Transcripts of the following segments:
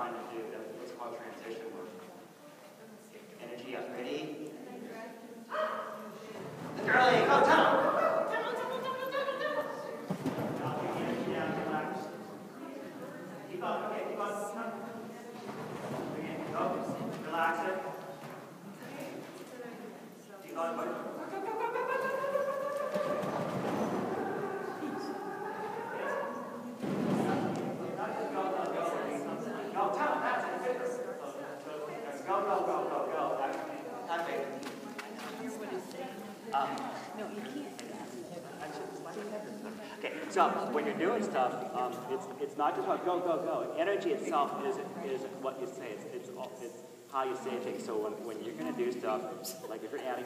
trying to do. That's what's called transition work. Energy up. Ready? The girlie, go, tunnel. Keep up, okay, keep up. Again, go. Relax it. Keep on, go. Go, tunnel, that's it. Good. Go, go, go, go, go. Time it. Um, no, you can't. Okay, so when you're doing stuff, um, it's, it's not just about go, go, go. Energy itself isn't, isn't what you say, it's, it's, all, it's how you say things. So when, when you're going to do stuff, like if you're adding,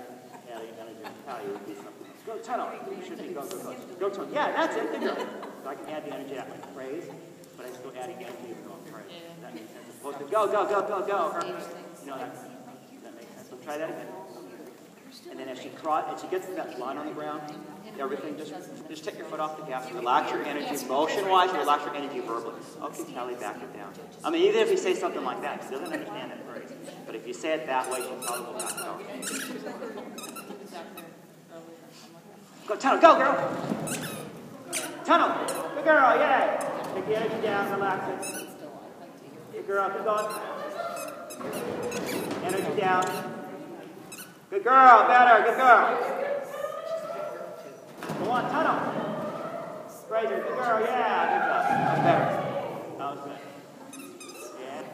adding energy to you would be something. Go tunnel. It should be go, go, go. Go tunnel. Yeah, that's it. Good girl. So I can add the energy at my phrase, but I'm still adding energy to my phrase. That makes sense. As opposed to go, go, go, go, go. You know, that, that makes sense. So try that again. And then as she as she gets to that line on the ground, everything just just take your foot off the gas. Relax your energy, motion-wise, relax your energy verbally. Okay, Kelly, back it down. I mean, even if you say something like that, she doesn't understand it phrase. But if you say it that way, she probably will it off. Go, tunnel, go, girl. Tunnel, good girl, yeah. Take the energy down, relax it. Good girl, keep going. Energy down. Good girl, better, good girl. Go on, tunnel. Fraser, good girl, yeah, good job. Better. That was good. Yeah.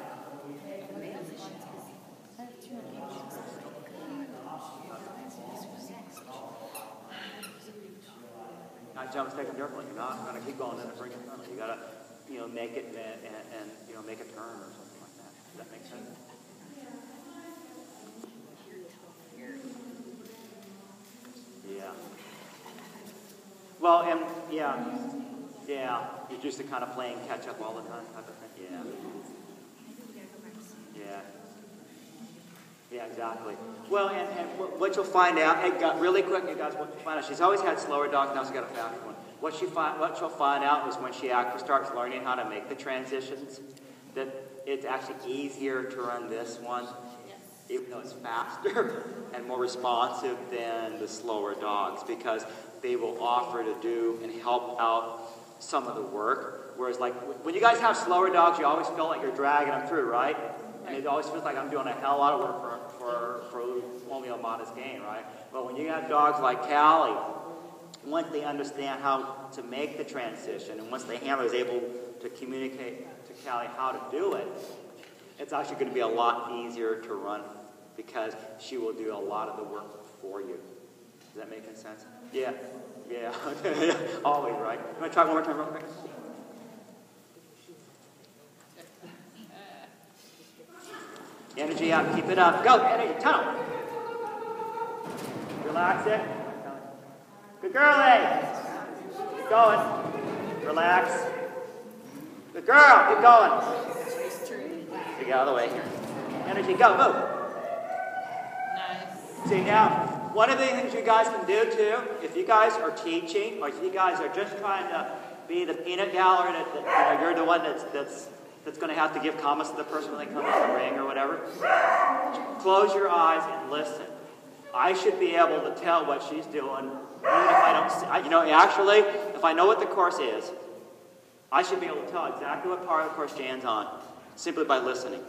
Not jump, take a differently. You're not going to keep going in and bring it tunnel. You got to, you know, make it and, and, and, you know, make a turn or something like that. Does that make sense? Yeah. Well, and yeah, yeah, you're just the kind of playing catch up all the time type of thing. Yeah. Yeah. Yeah, exactly. Well, and, and what you'll find out, hey, got really quick, you guys, what you'll find out, she's always had slower dogs, now she's got a faster one. What she find, what she'll find out is when she actually starts learning how to make the transitions, that it's actually easier to run this one, even though it's faster and more responsive than the slower dogs, because they will offer to do and help out some of the work. Whereas, like when you guys have slower dogs, you always feel like you're dragging them through, right? And it always feels like I'm doing a hell of a lot of work for for for only a modest gain, right? But when you have dogs like Callie, once they understand how to make the transition, and once the handler is able to communicate to Callie how to do it, it's actually going to be a lot easier to run because she will do a lot of the work for you. Does that make sense? Yeah, yeah, always right. You want to try one more time, real quick? Energy up, keep it up. Go, energy, tunnel. Relax it. Good girlie. Keep going. Relax. Good girl, keep going. So get out of the way here. Energy, go, move. Nice. See now, one of the things you guys can do too, if you guys are teaching, or if you guys are just trying to be the peanut gallery that, that you know, you're the one that's that's that's going to have to give comments to the person when they come in the ring or whatever. Close your eyes and listen. I should be able to tell what she's doing, even if I don't. See, I, you know, actually, if I know what the course is, I should be able to tell exactly what part of the course Jan's on, simply by listening,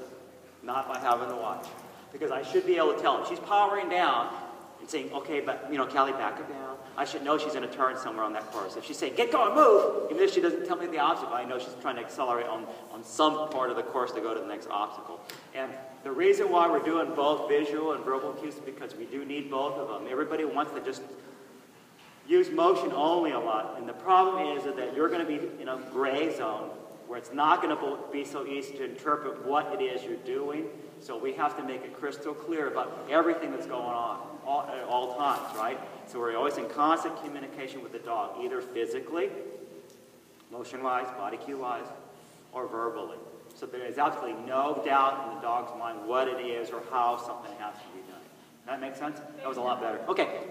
not by having to watch because I should be able to tell. If she's powering down and saying, okay, but, you know, Callie, back her down, I should know she's in a turn somewhere on that course. If she's saying, get going, move, even if she doesn't tell me the obstacle, I know she's trying to accelerate on, on some part of the course to go to the next obstacle. And the reason why we're doing both visual and verbal cues is because we do need both of them. Everybody wants to just use motion only a lot. And the problem is that you're going to be in a gray zone where it's not going to be so easy to interpret what it is you're doing. So we have to make it crystal clear about everything that's going on all, at all times, right? So we're always in constant communication with the dog, either physically, motion-wise, body cue-wise, or verbally. So there is absolutely no doubt in the dog's mind what it is or how something has to be done. That makes sense? That was a lot better. Okay.